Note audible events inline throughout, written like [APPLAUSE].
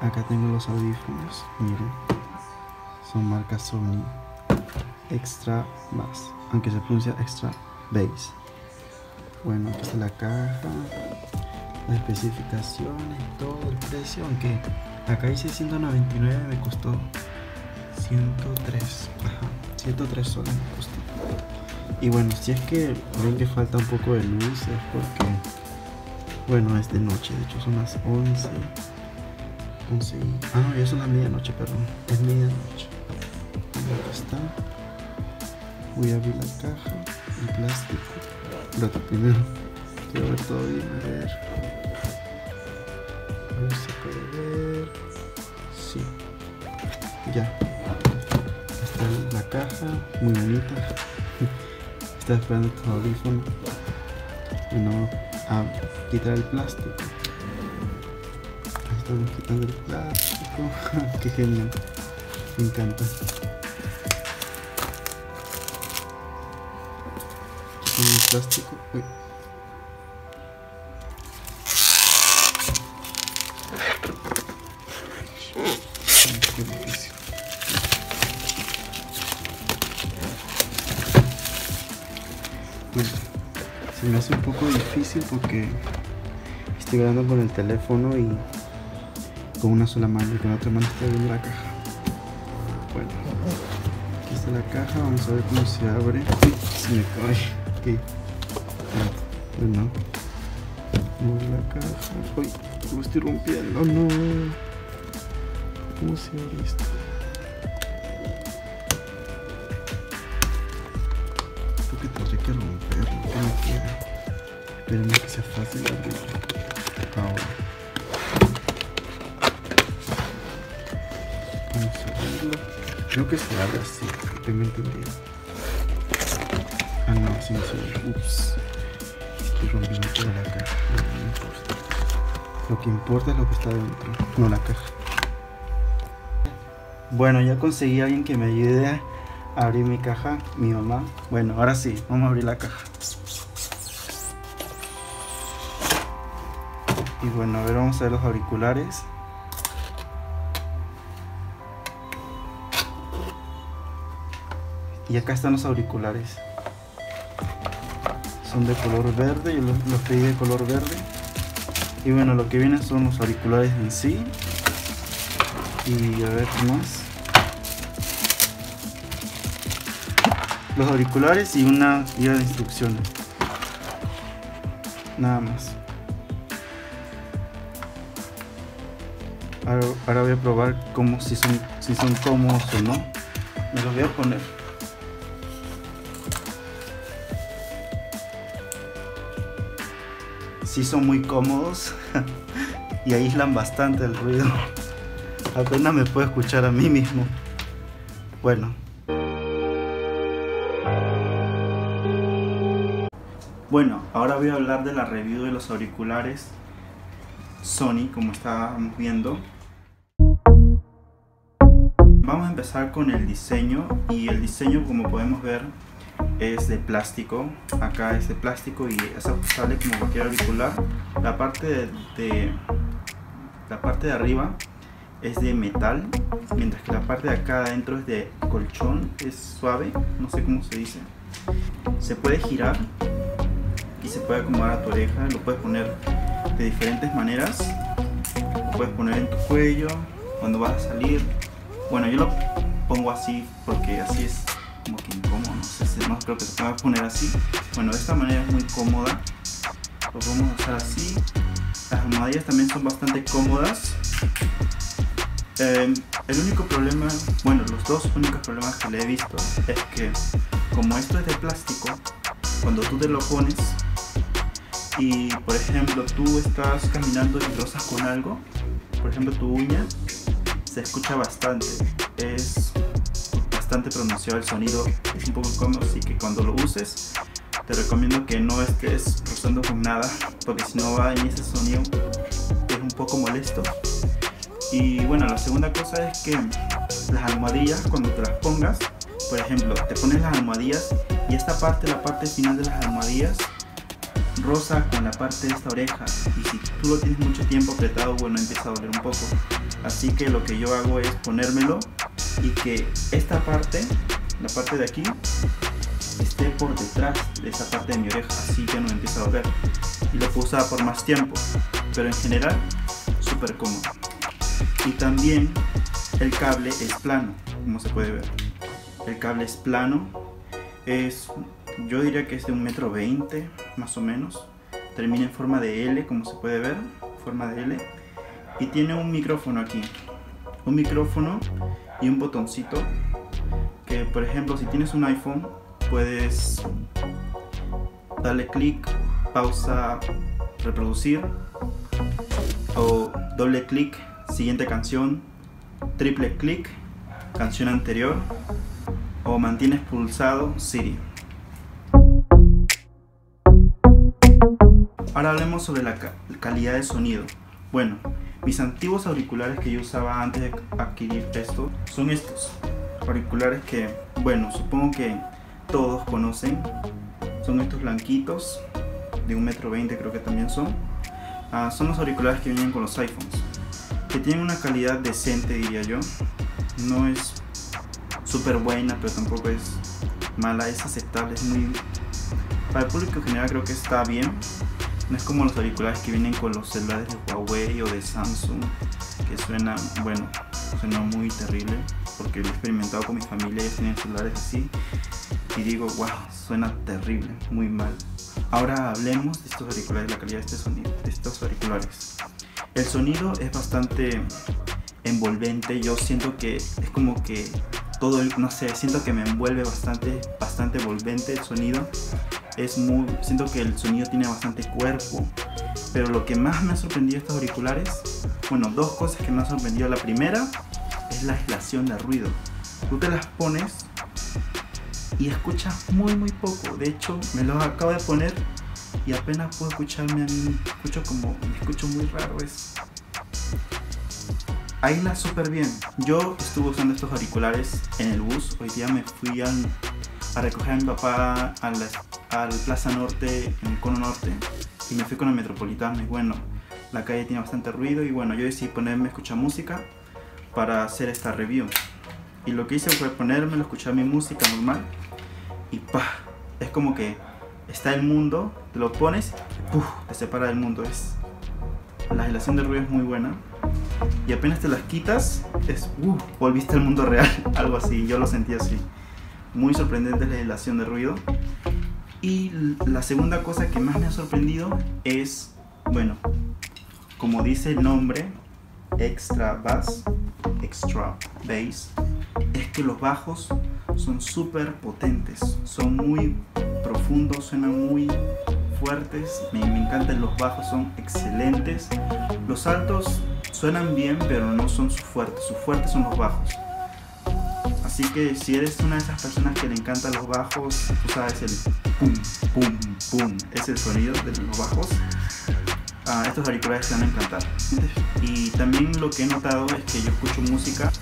acá tengo los audífonos, miren, son marca Sony Extra Bass, aunque se pronuncia Extra Bass. Bueno, aquí está la caja, las especificaciones, todo el precio, aunque acá dice 199, me costó 103, ajá, 103 soles me costó. Y bueno, si es que ven que falta un poco de luz es porque, bueno, es de noche, de hecho son las 11, 11 y, ah no, ya son las medianoche, perdón, es medianoche. Acá está. Voy a abrir la caja, el plástico. Pero primero, quiero ver todo bien, a ver. A ver si puede ver. Sí. Ya. Está la caja, muy bonita. [LAUGHS] Está esperando tu audífono. Bueno, a quitar el plástico. Estamos quitando el plástico. [LAUGHS] Qué genial. Me encanta. Quitando el plástico. Uy. Me hace un poco difícil porque estoy grabando con el teléfono y con una sola mano y con otra mano estoy abriendo la caja. Bueno, aquí está la caja, vamos a ver cómo se abre. Uy, se me cae. Ok. Bueno, mueve la caja. Uy, lo estoy rompiendo, no. ¿Cómo se abre esto? Creo que tendré que romperlo, que no quiera. Esperemos que sea fácil. Ahora. Vamos a abrirlo. Creo que se abre así, tengo entendido. Ah, no, así no. Ups. Estoy rompiendo toda la caja. No, importa. Lo que importa es lo que está dentro, no la caja. Bueno, ya conseguí a alguien que me ayude abrir mi caja, mi mamá. Bueno, ahora sí, vamos a abrir la caja. Y bueno, a ver, vamos a ver los auriculares. Y acá están los auriculares. Son de color verde, yo los, pedí de color verde. Y bueno, lo que vienen son los auriculares en sí. Y a ver qué más. Los auriculares y una guía de instrucciones. Nada más. Ahora, voy a probar cómo si son, si son cómodos o no. Me los voy a poner. Sí son muy cómodos [LAUGHS] y aíslan bastante el ruido. Apenas me puedo escuchar a mí mismo. Bueno. Bueno, ahora voy a hablar de la review de los auriculares Sony, como estábamos viendo. Vamos a empezar con el diseño y el diseño como podemos ver es de plástico. Acá es de plástico y es ajustable como cualquier auricular. La parte de, de la parte de arriba es de metal, mientras que la parte de acá adentro es de colchón, es suave, no sé cómo se dice. Se puede girar y se puede acomodar a tu oreja, lo puedes poner de diferentes maneras. Lo puedes poner en tu cuello, cuando vas a salir. Bueno, yo lo pongo así porque así es como que incómodo, no sé si no creo que se pueda poner así. Bueno, de esta manera es muy cómoda. Lo podemos usar así. Las almohadillas también son bastante cómodas. Eh, el único problema, bueno, los dos únicos problemas que le he visto es que como esto es de plástico, cuando tú te lo pones y por ejemplo tú estás caminando y rozas con algo, por ejemplo tu uña, se escucha bastante, es bastante pronunciado el sonido, es un poco incómodo, así que cuando lo uses te recomiendo que no estés rozando con nada, porque si no va en ese sonido es un poco molesto. Y bueno, la segunda cosa es que las almohadillas cuando te las pongas, por ejemplo, te pones las almohadillas y esta parte, la parte final de las almohadillas, rosa con la parte de esta oreja y si tú lo tienes mucho tiempo apretado, bueno, empieza a doler un poco. Así que lo que yo hago es ponérmelo y que esta parte, la parte de aquí, esté por detrás de esa parte de mi oreja, así que no empieza a doler. Y lo puedo usar por más tiempo, pero en general, súper cómodo. Y también el cable es plano, como se puede ver. El cable es plano, es, yo diría que es de un metro veinte, más o menos. Termina en forma de L, como se puede ver, forma de L. Y tiene un micrófono aquí, un micrófono y un botoncito que, por ejemplo, si tienes un iPhone, puedes darle clic, pausa, reproducir o doble clic, siguiente canción, triple clic, canción anterior o mantienes pulsado Siri. Ahora hablemos sobre la calidad de sonido. Bueno, mis antiguos auriculares que yo usaba antes de adquirir esto son estos auriculares que, bueno, supongo que todos conocen. Son estos blanquitos de un metro veinte creo que también son. Ah, son los auriculares que vienen con los iPhones. Que tienen una calidad decente diría yo. No es súper buena, pero tampoco es mala, es aceptable, es muy... Para el público general creo que está bien. No es como los auriculares que vienen con los celulares de Huawei o de Samsung, que suena, bueno, suena muy terrible, porque lo he experimentado con mi familia, ellos tienen celulares así, y digo, wow, suena terrible, muy mal. Ahora hablemos de estos auriculares, la calidad de este sonido, estos auriculares. El sonido es bastante envolvente, yo siento que es como que todo el, no sé, siento que me envuelve bastante, bastante envolvente el sonido. Es muy, siento que el sonido tiene bastante cuerpo. Pero lo que más me ha sorprendido estos auriculares, bueno, dos cosas que me han sorprendido. La primera es la aislación de ruido. Tú te las pones y escuchas muy muy poco. De hecho, me los acabo de poner y apenas puedo escucharme a mí. Escucho como, me escucho muy raro. Es, aísla súper bien. Yo estuve usando estos auriculares en el bus. Hoy día me fui a recoger a mi papá al, al Plaza Norte, en el Cono Norte, y me fui con el Metropolitano. Y bueno, la calle tiene bastante ruido y bueno, yo decidí ponerme a escuchar música para hacer esta review. Y lo que hice fue ponérmelo, escuchar mi música normal y pa, es como que está el mundo, te lo pones y te separa del mundo. Es, la aislación de ruido es muy buena y apenas te las quitas, es, uh, volviste al mundo real, [LAUGHS] algo así, yo lo sentí así. Muy sorprendente la aislación de ruido. Y la segunda cosa que más me ha sorprendido es, bueno, como dice el nombre, extra bass, extra bass, es que los bajos son súper potentes, son muy profundos, suenan muy fuertes, me, me, encantan los bajos, son excelentes. Los altos suenan bien, pero no son sus fuertes, sus fuertes son los bajos. Así que si eres una de esas personas que le encantan los bajos, tú sabes el pum, pum, pum, es el sonido de los bajos. Uh, estos auriculares te van a encantar. Y también lo que he notado es que yo escucho música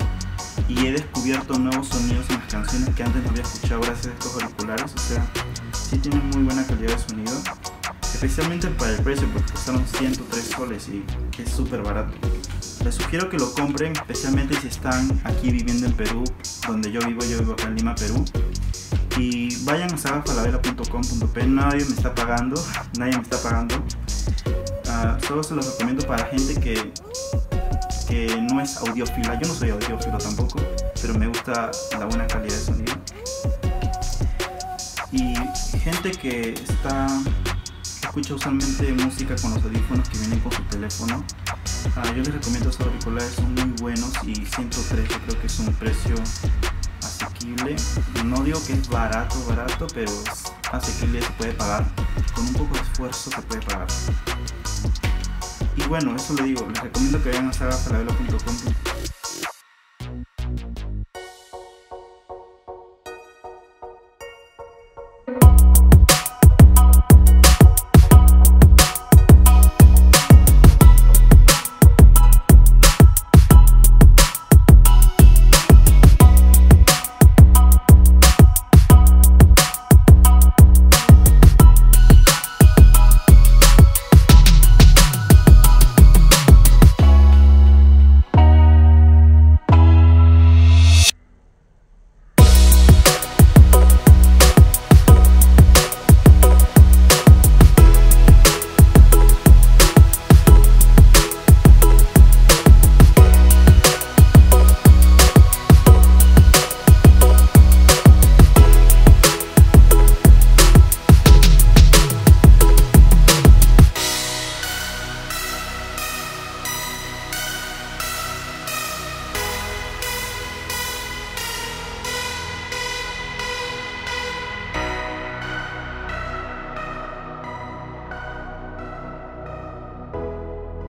y he descubierto nuevos sonidos en las canciones que antes no había escuchado gracias a estos auriculares. O sea, sí tienen muy buena calidad de sonido. Especialmente para el precio, porque costaron 103 soles y es súper barato. Les sugiero que lo compren, especialmente si están aquí viviendo en Perú, donde yo vivo, yo vivo acá en Lima, Perú. Y vayan a sagafalabella.com.p, nadie me está pagando, nadie me está pagando. Uh, solo se los recomiendo para gente que, que no es audiófila. Yo no soy audiófilo tampoco, pero me gusta la buena calidad de sonido. Y gente que está escucha usualmente música con los audífonos que vienen con su teléfono. Uh, yo les recomiendo esos auriculares, son muy buenos y 103 yo creo que es un precio asequible. No digo que es barato, barato, pero asequible, se puede pagar. Con un poco de esfuerzo se puede pagar. Y bueno, eso le digo, les recomiendo que vayan a sagafalabella.com